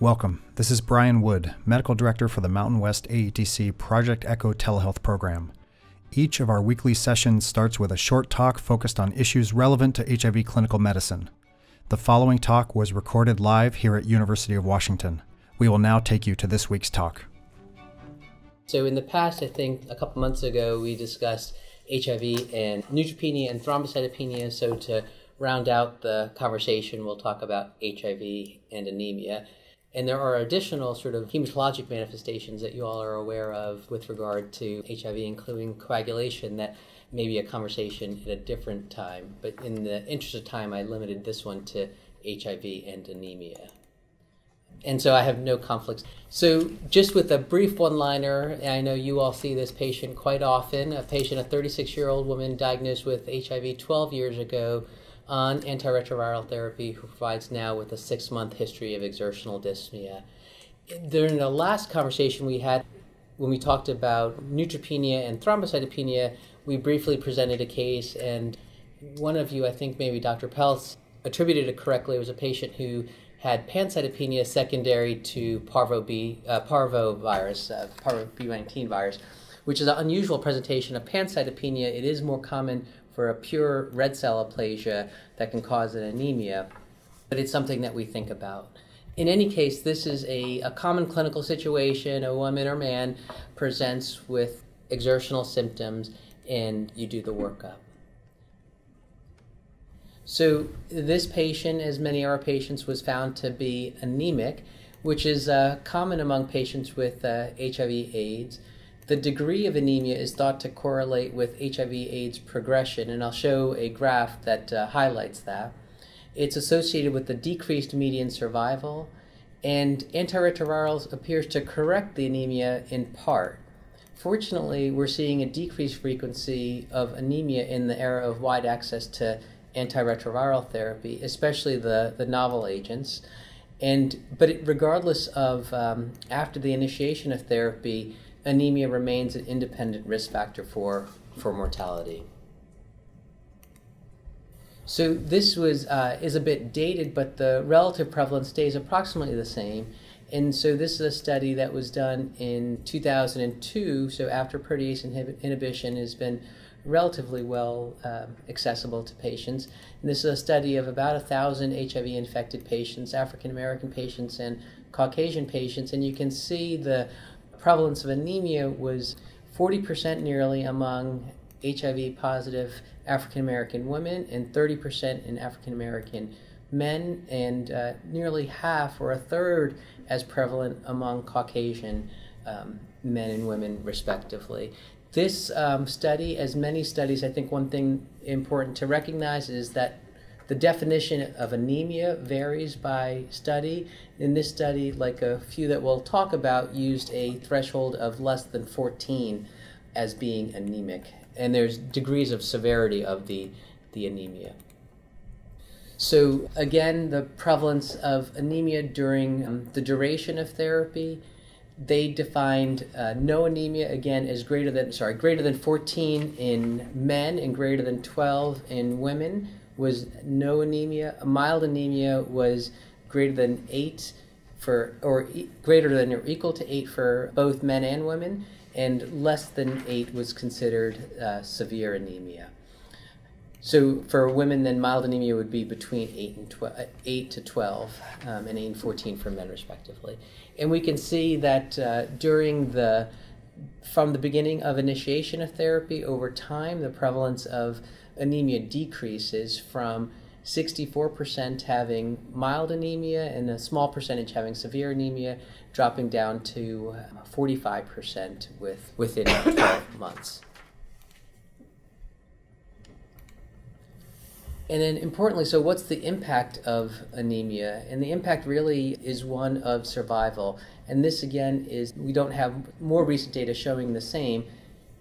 Welcome. This is Brian Wood, Medical Director for the Mountain West AETC Project Echo Telehealth Program. Each of our weekly sessions starts with a short talk focused on issues relevant to HIV clinical medicine. The following talk was recorded live here at University of Washington. We will now take you to this week's talk. So in the past, I think a couple months ago, we discussed HIV and neutropenia and thrombocytopenia. So to round out the conversation, we'll talk about HIV and anemia. And there are additional sort of hematologic manifestations that you all are aware of with regard to HIV, including coagulation, that may be a conversation at a different time. But in the interest of time, I limited this one to HIV and anemia. And so I have no conflicts. So, just with a brief one liner, I know you all see this patient quite often a patient, a 36 year old woman diagnosed with HIV 12 years ago on antiretroviral therapy who provides now with a six month history of exertional dyspnea. During the last conversation we had, when we talked about neutropenia and thrombocytopenia, we briefly presented a case, and one of you, I think maybe Dr. Peltz, attributed it correctly. It was a patient who had pancytopenia secondary to parvo B, uh, parvovirus, uh, parvo B19 virus, which is an unusual presentation of pancytopenia. It is more common for a pure red cell aplasia that can cause an anemia, but it's something that we think about. In any case, this is a, a common clinical situation. A woman or man presents with exertional symptoms, and you do the workup. So, this patient, as many of our patients, was found to be anemic, which is uh, common among patients with uh, HIV/AIDS. The degree of anemia is thought to correlate with HIV AIDS progression, and I'll show a graph that uh, highlights that. It's associated with the decreased median survival, and antiretrovirals appears to correct the anemia in part. Fortunately, we're seeing a decreased frequency of anemia in the era of wide access to antiretroviral therapy, especially the, the novel agents. And but it, regardless of um, after the initiation of therapy, anemia remains an independent risk factor for, for mortality. So this was uh, is a bit dated, but the relative prevalence stays approximately the same. And so this is a study that was done in 2002. So after protease inhib- inhibition has been relatively well uh, accessible to patients. And this is a study of about a thousand HIV infected patients, African American patients, and Caucasian patients. And you can see the prevalence of anemia was 40% nearly among HIV positive African American women and 30% in African American men, and uh, nearly half or a third as prevalent among Caucasian um, men and women, respectively. This um, study, as many studies, I think one thing important to recognize is that the definition of anemia varies by study. In this study, like a few that we'll talk about, used a threshold of less than 14 as being anemic. And there's degrees of severity of the, the anemia. So, again, the prevalence of anemia during um, the duration of therapy, they defined uh, no anemia again as greater than sorry greater than 14 in men and greater than 12 in women was no anemia. Mild anemia was greater than eight for, or e- greater than or equal to eight for both men and women, and less than eight was considered uh, severe anemia. So for women, then mild anemia would be between eight and 12, uh, eight to twelve, um, and eight and fourteen for men, respectively. And we can see that uh, during the from the beginning of initiation of therapy over time, the prevalence of anemia decreases from 64% having mild anemia and a small percentage having severe anemia, dropping down to uh, 45% with, within 12 months. And then importantly, so what's the impact of anemia? And the impact really is one of survival. And this again is, we don't have more recent data showing the same,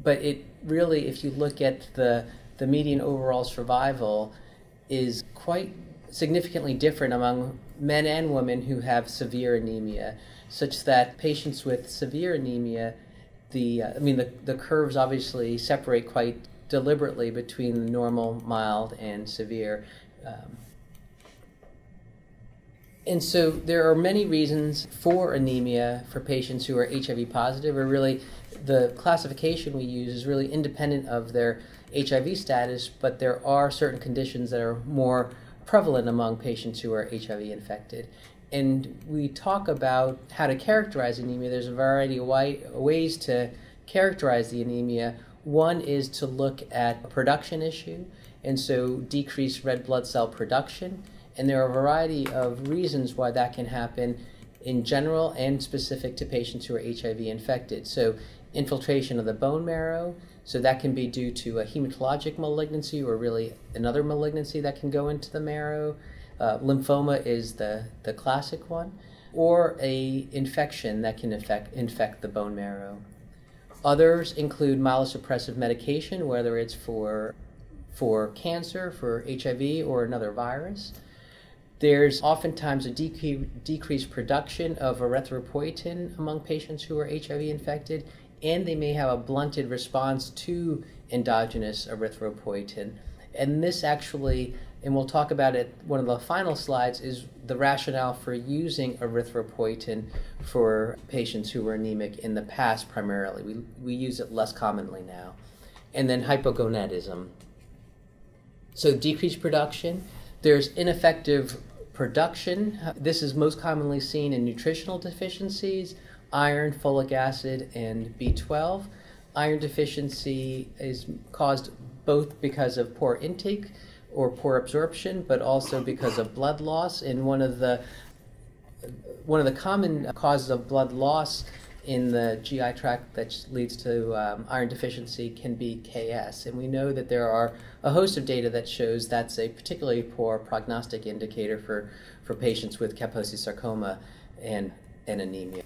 but it really, if you look at the the median overall survival is quite significantly different among men and women who have severe anemia, such that patients with severe anemia, the uh, I mean the, the curves obviously separate quite deliberately between normal, mild, and severe. Um, And so there are many reasons for anemia for patients who are HIV positive, or really the classification we use is really independent of their HIV status, but there are certain conditions that are more prevalent among patients who are HIV infected. And we talk about how to characterize anemia. There's a variety of ways to characterize the anemia. One is to look at a production issue, and so decreased red blood cell production. And there are a variety of reasons why that can happen in general and specific to patients who are HIV infected. So, infiltration of the bone marrow, so that can be due to a hematologic malignancy or really another malignancy that can go into the marrow. Uh, lymphoma is the, the classic one, or a infection that can affect, infect the bone marrow. Others include myelosuppressive medication, whether it's for, for cancer, for HIV, or another virus. There's oftentimes a decre- decreased production of erythropoietin among patients who are HIV infected, and they may have a blunted response to endogenous erythropoietin. And this actually, and we'll talk about it one of the final slides, is the rationale for using erythropoietin for patients who were anemic in the past primarily. We, we use it less commonly now. And then hypogonadism. So decreased production. There's ineffective production. This is most commonly seen in nutritional deficiencies iron, folic acid, and B12. Iron deficiency is caused both because of poor intake or poor absorption, but also because of blood loss. And one of the one of the common causes of blood loss in the GI tract that leads to um, iron deficiency can be KS. And we know that there are a host of data that shows that's a particularly poor prognostic indicator for, for patients with Kaposi sarcoma and, and anemia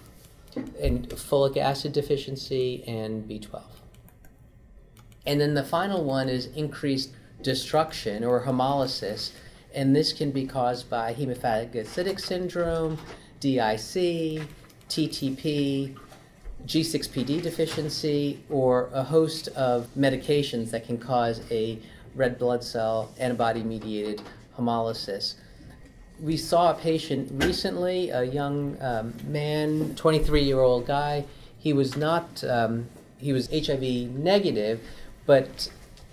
and folic acid deficiency and B12. And then the final one is increased destruction or hemolysis, and this can be caused by hemophagocytic syndrome, DIC, TTP, G6PD deficiency, or a host of medications that can cause a red blood cell antibody mediated hemolysis we saw a patient recently, a young um, man, 23 year old guy. He was not, um, he was HIV negative, but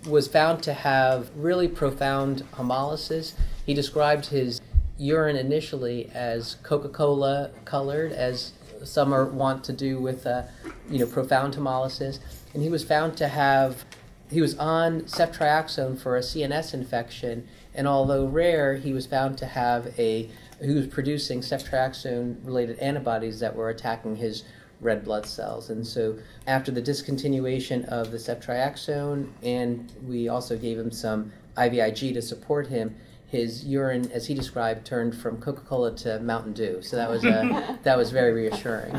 was found to have really profound hemolysis. He described his urine initially as Coca Cola colored, as some are want to do with, uh, you know, profound hemolysis. And he was found to have, he was on ceftriaxone for a CNS infection and although rare, he was found to have a, he was producing ceftriaxone related antibodies that were attacking his red blood cells. And so after the discontinuation of the ceftriaxone, and we also gave him some IVIG to support him, his urine, as he described, turned from Coca-Cola to Mountain Dew. So that was a, that was very reassuring.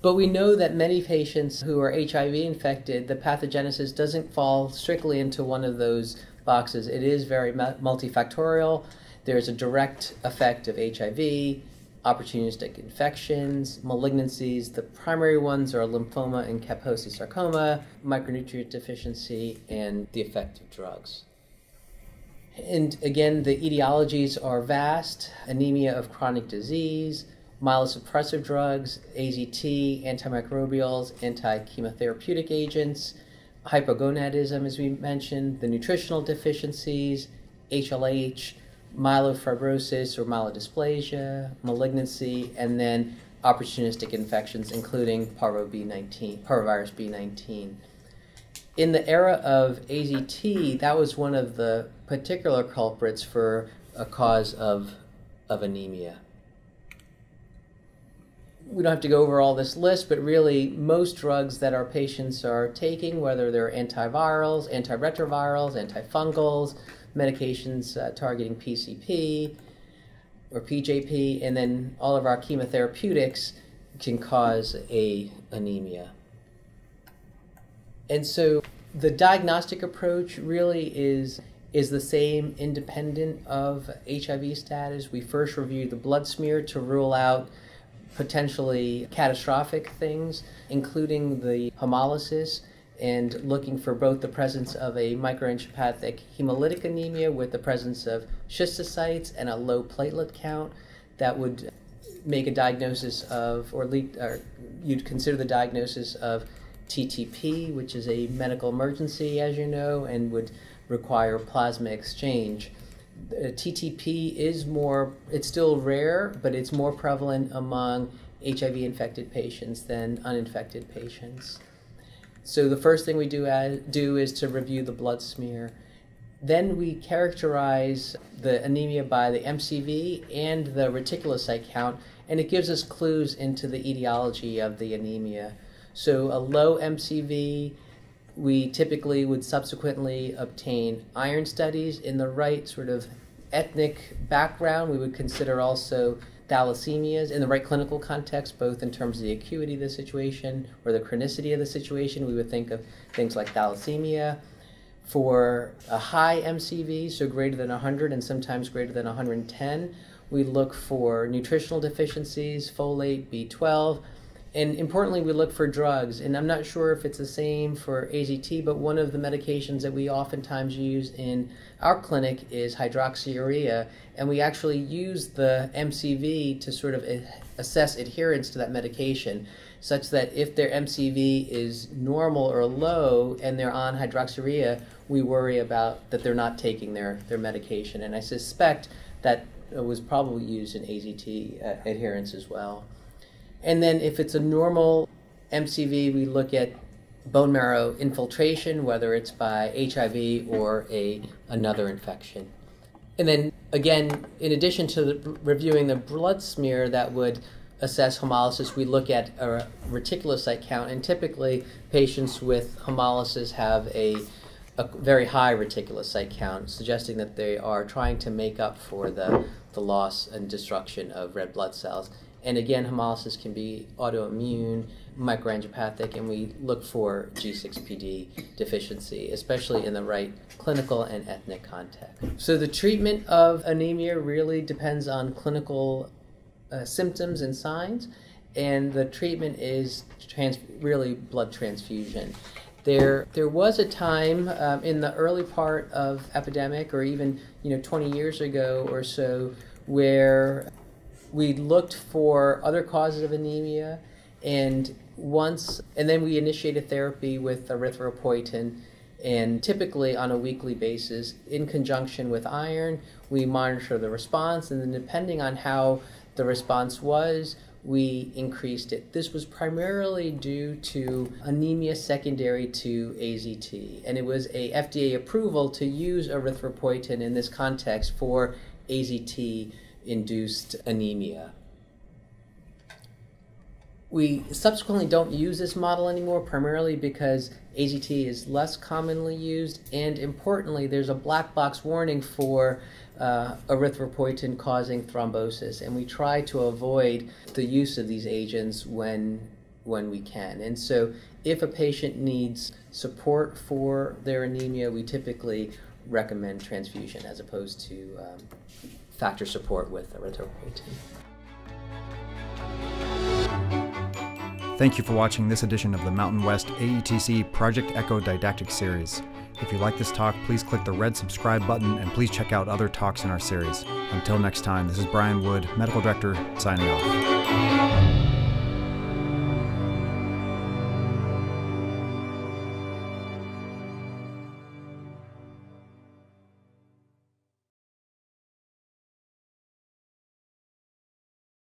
But we know that many patients who are HIV infected, the pathogenesis doesn't fall strictly into one of those boxes. It is very multifactorial. There's a direct effect of HIV, opportunistic infections, malignancies. The primary ones are lymphoma and Kaposi sarcoma, micronutrient deficiency, and the effect of drugs. And again, the etiologies are vast anemia of chronic disease, myelosuppressive drugs, AZT, antimicrobials, anti chemotherapeutic agents, hypogonadism, as we mentioned, the nutritional deficiencies, HLH, myelofibrosis or myelodysplasia, malignancy, and then opportunistic infections, including parvo B19, parvovirus B19. In the era of AZT, that was one of the particular culprits for a cause of, of anemia we don't have to go over all this list, but really, most drugs that our patients are taking, whether they're antivirals, antiretrovirals, antifungals, medications uh, targeting PCP or PJP, and then all of our chemotherapeutics can cause a anemia. And so the diagnostic approach really is is the same independent of HIV status. We first review the blood smear to rule out potentially catastrophic things, including the hemolysis. and looking for both the presence of a microangiopathic hemolytic anemia with the presence of schistocytes and a low platelet count that would make a diagnosis of, or, or you'd consider the diagnosis of TTP, which is a medical emergency, as you know, and would require plasma exchange. Uh, the TTP is more, it's still rare, but it's more prevalent among HIV infected patients than uninfected patients. So the first thing we do, do is to review the blood smear. Then we characterize the anemia by the MCV and the reticulocyte count, and it gives us clues into the etiology of the anemia. So a low MCV, we typically would subsequently obtain iron studies in the right sort of ethnic background. We would consider also thalassemias in the right clinical context, both in terms of the acuity of the situation or the chronicity of the situation. We would think of things like thalassemia. For a high MCV, so greater than 100 and sometimes greater than 110, we look for nutritional deficiencies, folate, B12, and importantly, we look for drugs. And I'm not sure if it's the same for AZT, but one of the medications that we oftentimes use in our clinic is hydroxyurea. And we actually use the MCV to sort of assess adherence to that medication, such that if their MCV is normal or low and they're on hydroxyurea, we worry about that they're not taking their, their medication. And I suspect that was probably used in AZT uh, adherence as well. And then if it's a normal MCV, we look at bone marrow infiltration, whether it's by HIV or a another infection. And then again, in addition to the, reviewing the blood smear that would assess hemolysis, we look at a reticulocyte count, and typically patients with hemolysis have a, a very high reticulocyte count, suggesting that they are trying to make up for the, the loss and destruction of red blood cells. And again, hemolysis can be autoimmune, microangiopathic, and we look for G6PD deficiency, especially in the right clinical and ethnic context. So the treatment of anemia really depends on clinical uh, symptoms and signs, and the treatment is trans- really blood transfusion. There, there was a time um, in the early part of epidemic, or even you know 20 years ago or so, where we looked for other causes of anemia, and once, and then we initiated therapy with erythropoietin, and typically on a weekly basis, in conjunction with iron, we monitor the response, and then depending on how the response was, we increased it. This was primarily due to anemia secondary to AZT, and it was a FDA approval to use erythropoietin in this context for AZT induced anemia. We subsequently don't use this model anymore, primarily because AZT is less commonly used, and importantly, there's a black box warning for uh, erythropoietin causing thrombosis, and we try to avoid the use of these agents when when we can. And so, if a patient needs support for their anemia, we typically recommend transfusion as opposed to um, factor support with a rental erythropoietin. Thank you for watching this edition of the Mountain West AETC Project Echo Didactic Series. If you like this talk, please click the red subscribe button and please check out other talks in our series. Until next time, this is Brian Wood, Medical Director, signing off.